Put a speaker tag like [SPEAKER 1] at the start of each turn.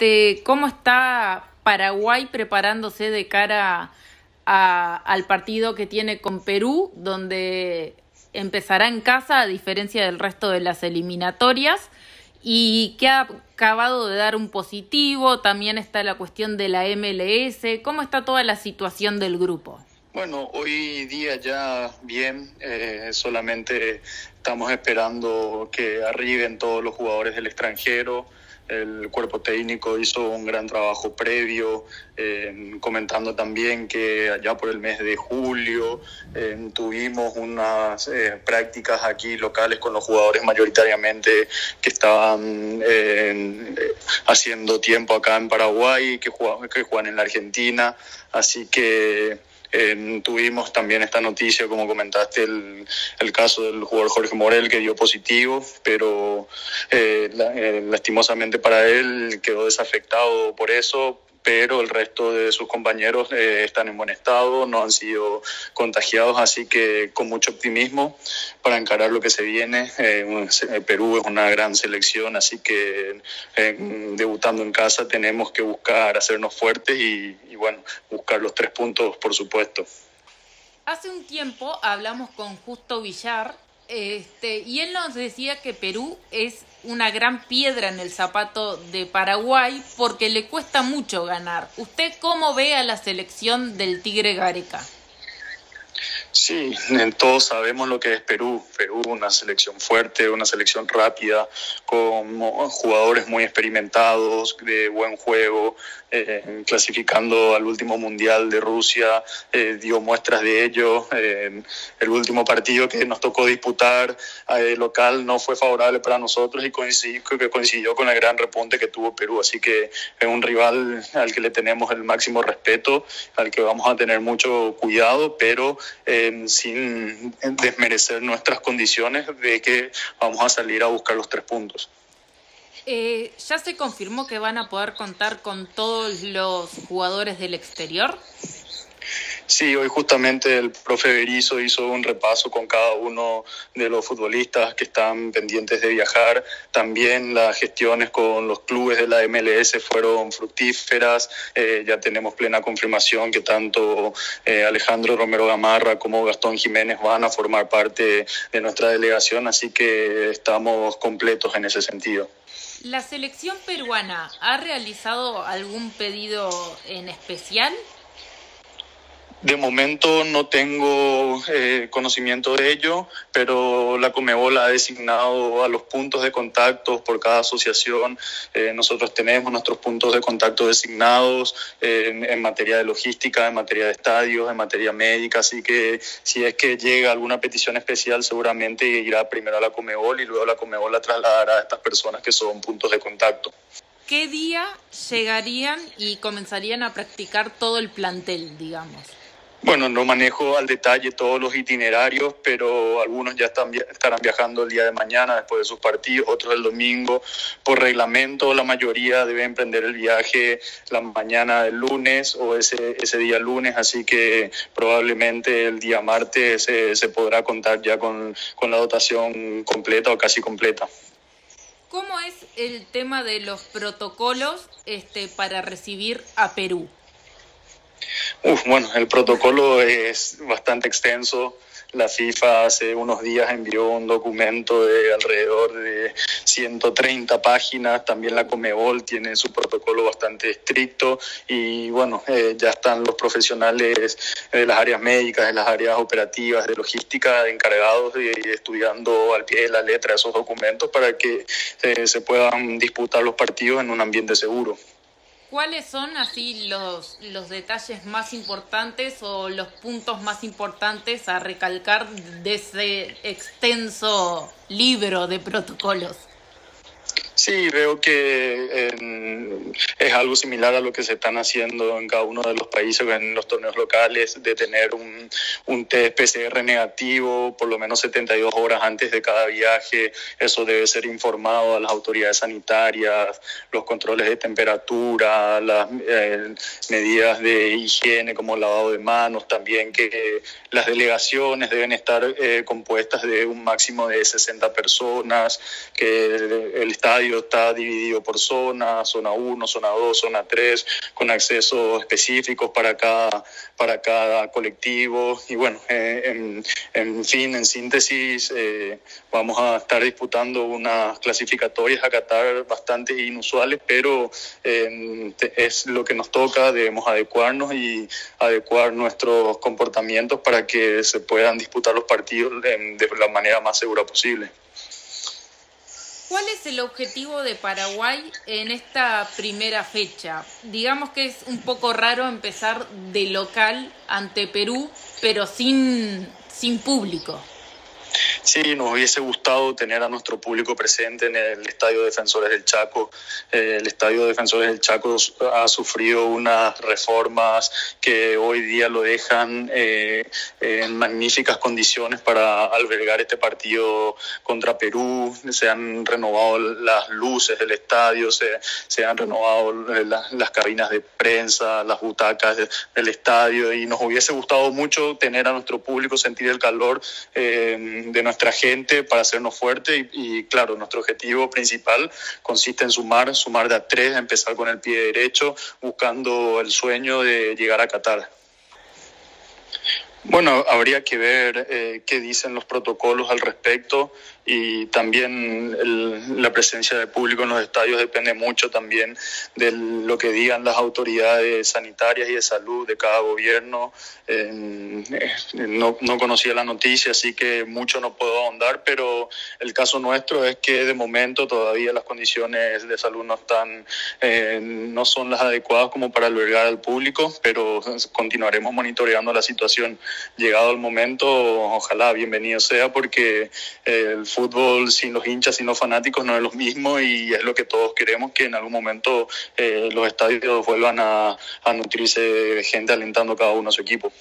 [SPEAKER 1] este, ¿cómo está Paraguay preparándose de cara al partido que tiene con Perú, donde empezará en casa a diferencia del resto de las eliminatorias? y que ha acabado de dar un positivo, también está la cuestión de la MLS, ¿cómo está toda la situación del grupo?
[SPEAKER 2] Bueno, hoy día ya bien, eh, solamente estamos esperando que arriben todos los jugadores del extranjero, el cuerpo técnico hizo un gran trabajo previo, eh, comentando también que allá por el mes de julio eh, tuvimos unas eh, prácticas aquí locales con los jugadores mayoritariamente que estaban haciendo tiempo acá en Paraguay, que que juegan en la Argentina, así que tuvimos también esta noticia, como comentaste, el, el, caso del jugador Jorge Morel que dio positivo, pero eh, eh, lastimosamente para él quedó desafectado por eso pero el resto de sus compañeros eh, están en buen estado, no han sido contagiados, así que con mucho optimismo para encarar lo que se viene. Eh, eh, Perú es una gran selección, así que debutando en casa tenemos que buscar hacernos fuertes y, y bueno, buscar los tres puntos, por supuesto.
[SPEAKER 1] Hace un tiempo hablamos con Justo Villar, este, y él nos decía que Perú es una gran piedra en el zapato de Paraguay porque le cuesta mucho ganar. ¿Usted cómo ve a la selección del Tigre Gareca?
[SPEAKER 2] Sí, todos sabemos lo que es Perú. Perú, una selección fuerte, una selección rápida, con jugadores muy experimentados, de buen juego, eh, clasificando al último mundial de Rusia, eh, dio muestras de ello. Eh, el último partido que nos tocó disputar local no fue favorable para nosotros y coincidió, que coincidió con el gran repunte que tuvo Perú. Así que es un rival al que le tenemos el máximo respeto, al que vamos a tener mucho cuidado, pero sin desmerecer nuestras condiciones de que vamos a salir a buscar los tres puntos.
[SPEAKER 1] Eh, ¿Ya se confirmó que van a poder contar con todos los jugadores del exterior?
[SPEAKER 2] Sí, hoy justamente el profe Berizo hizo un repaso con cada uno de los futbolistas que están pendientes de viajar. También las gestiones con los clubes de la MLS fueron fructíferas. Eh, ya tenemos plena confirmación que tanto eh, Alejandro Romero Gamarra como Gastón Jiménez van a formar parte de nuestra delegación, así que estamos completos en ese sentido.
[SPEAKER 1] ¿La selección peruana ha realizado algún pedido en especial?
[SPEAKER 2] De momento no tengo eh, conocimiento de ello, pero la Comebol ha designado a los puntos de contacto por cada asociación. Eh, nosotros tenemos nuestros puntos de contacto designados eh, en, materia de logística, en materia de estadios, en materia médica, así que si es que llega alguna petición especial seguramente irá primero a la Comebol y luego la Comebol la trasladará a estas personas que son puntos de contacto.
[SPEAKER 1] ¿Qué día llegarían y comenzarían a practicar todo el plantel, digamos?
[SPEAKER 2] Bueno, no manejo al detalle todos los itinerarios, pero algunos ya están, estarán viajando el día de mañana después de sus partidos, otros el domingo. Por reglamento, la mayoría deben emprender el viaje la mañana del lunes o ese, ese día lunes, así que probablemente el día martes se, se podrá contar ya con la dotación completa o casi completa.
[SPEAKER 1] ¿Cómo es el tema de los protocolos este, para recibir a Perú?
[SPEAKER 2] Uf, bueno, el protocolo es bastante extenso. La FIFA hace unos días envió un documento de alrededor de 130 páginas. También la Comebol tiene su protocolo bastante estricto y bueno, eh, ya están los profesionales de las áreas médicas, de las áreas operativas, de logística, encargados de estudiando al pie de la letra esos documentos para que eh, se puedan disputar los partidos en un ambiente seguro.
[SPEAKER 1] ¿Cuáles son así los, los detalles más importantes o los puntos más importantes a recalcar de ese extenso libro de protocolos?
[SPEAKER 2] Sí, veo que es algo similar a lo que se están haciendo en cada uno de los países, en los torneos locales, de tener un, un test PCR negativo por lo menos 72 horas antes de cada viaje. Eso debe ser informado a las autoridades sanitarias, los controles de temperatura, las eh, medidas de higiene como lavado de manos, también que las delegaciones deben estar eh, compuestas de un máximo de 60 personas, que el estadio está dividido por zonas, zona 1, zona 2, zona 3, con accesos específicos para cada, para cada colectivo. Y bueno, eh, en, fin, en síntesis, eh, vamos a estar disputando unas clasificatorias a Qatar bastante inusuales, pero eh, es lo que nos toca, debemos adecuarnos y adecuar nuestros comportamientos para que se puedan disputar los partidos de, de la manera más segura posible.
[SPEAKER 1] ¿Cuál es el objetivo de Paraguay en esta primera fecha? Digamos que es un poco raro empezar de local ante Perú, pero sin, sin público.
[SPEAKER 2] Sí, nos hubiese gustado tener a nuestro público presente en el Estadio Defensores del Chaco. Eh, el Estadio Defensores del Chaco ha sufrido unas reformas que hoy día lo dejan eh, en magníficas condiciones para albergar este partido contra Perú. Se han renovado las luces del estadio, se, se han renovado las, las, cabinas de prensa, las butacas de, del estadio y nos hubiese gustado mucho tener a nuestro público sentir el calor eh, de nuestra gente para hacernos fuerte y, claro, nuestro objetivo principal consiste en sumar, sumar de a tres, empezar con el pie derecho, buscando el sueño de llegar a Qatar. Bueno, habría que ver eh, qué dicen los protocolos al respecto y también el, la presencia de público en los estadios depende mucho también de lo que digan las autoridades sanitarias y de salud de cada gobierno. No, no, conocía la noticia, así que mucho no puedo ahondar, pero el caso nuestro es que de momento todavía las condiciones de salud no están, eh, no son las adecuadas como para albergar al público, pero continuaremos monitoreando la situación. Llegado el momento, ojalá bienvenido sea, porque el fútbol sin los hinchas, sin los fanáticos no es lo mismo y es lo que todos queremos, que en algún momento eh, los estadios vuelvan a, a nutrirse de gente alentando cada uno a su equipo.